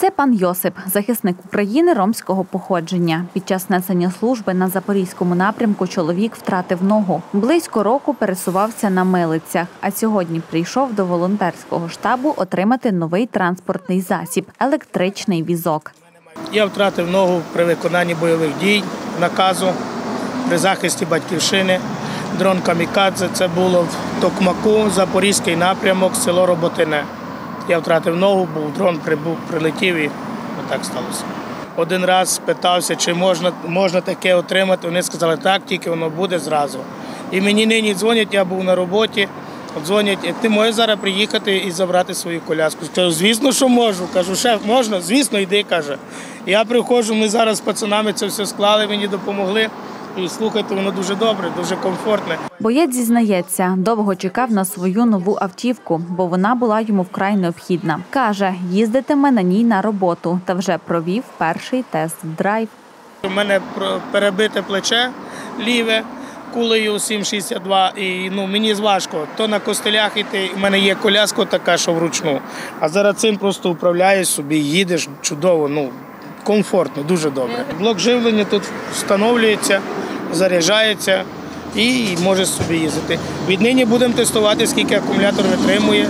Це пан Йосип, захисник України ромського походження. Під час несення служби на запорізькому напрямку чоловік втратив ногу. Близько року пересувався на милицях, а сьогодні прийшов до волонтерського штабу отримати новий транспортний засіб електричний візок. Я втратив ногу при виконанні бойових дій, наказу при захисті батьківщини. Дрон Камікадзе це було в Токмаку, Запорізький напрямок, село Роботине. Я втратив ногу, був дрон прибув, прилетів і так сталося. Один раз питався, чи можна, можна таке отримати. Вони сказали, так, тільки воно буде зразу. І мені нині дзвонять, я був на роботі. Дзвонять, ти можеш зараз приїхати і забрати свою коляску. Кажу, звісно, що можу. Кажу, шеф, можна? Звісно, йди, каже. Я приходжу, ми зараз з пацанами це все склали, мені допомогли. І слухайте, воно дуже добре, дуже комфортне. Боєць зізнається, довго чекав на свою нову автівку, бо вона була йому вкрай необхідна. Каже, їздитиме на ній на роботу та вже провів перший тест-драйв. У мене перебите плече ліве кулею 7,62 і ну, мені важко. То на костелях йти, у мене є коляска така, що вручну. А зараз цим просто управляєш собі, їдеш чудово, ну, комфортно, дуже добре. Блок живлення тут встановлюється, заряджається і може собі їздити. Віднині будемо тестувати, скільки акумулятор витримує,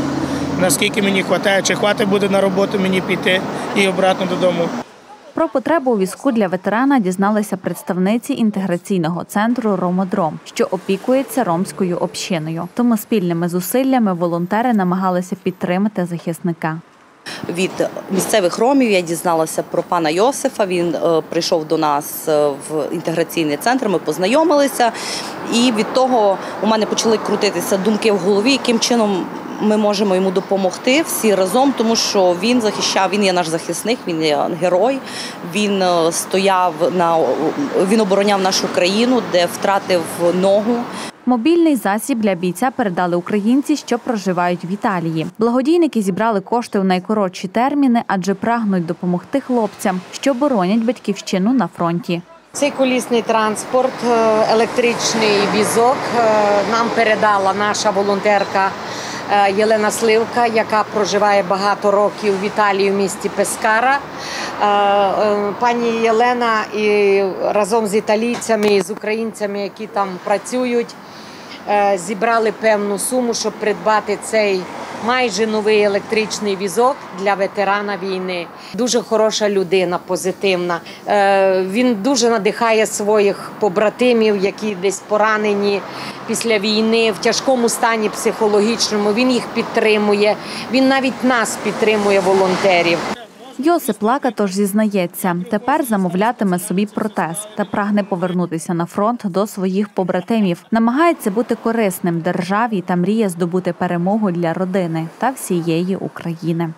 наскільки мені вистачає, чи хватить буде на роботу мені піти і обратно додому. Про потребу у візку для ветерана дізналися представниці інтеграційного центру Ромодром, що опікується ромською общиною. Тому спільними зусиллями волонтери намагалися підтримати захисника. Від місцевих ромів я дізналася про пана Йосифа. Він е, прийшов до нас е, в інтеграційний центр. Ми познайомилися, і від того у мене почали крутитися думки в голові, яким чином ми можемо йому допомогти всі разом, тому що він захищав. Він є наш захисник, він є герой. Він е, стояв на він обороняв нашу країну, де втратив ногу. Мобільний засіб для бійця передали українці, що проживають в Італії. Благодійники зібрали кошти у найкоротші терміни, адже прагнуть допомогти хлопцям, що боронять батьківщину на фронті. Цей колісний транспорт, е, електричний візок е, нам передала наша волонтерка е, Єлена Сливка, яка проживає багато років в Італії в місті Пескара. Пані Єлена і разом з італійцями і з українцями, які там працюють, зібрали певну суму, щоб придбати цей майже новий електричний візок для ветерана війни. Дуже хороша людина, позитивна. Е, Він дуже надихає своїх побратимів, які десь поранені після війни в тяжкому стані психологічному. Він їх підтримує. Він навіть нас підтримує, волонтерів. Йосип Лака тож зізнається, тепер замовлятиме собі протез та прагне повернутися на фронт до своїх побратимів. Намагається бути корисним державі та мріє здобути перемогу для родини та всієї України.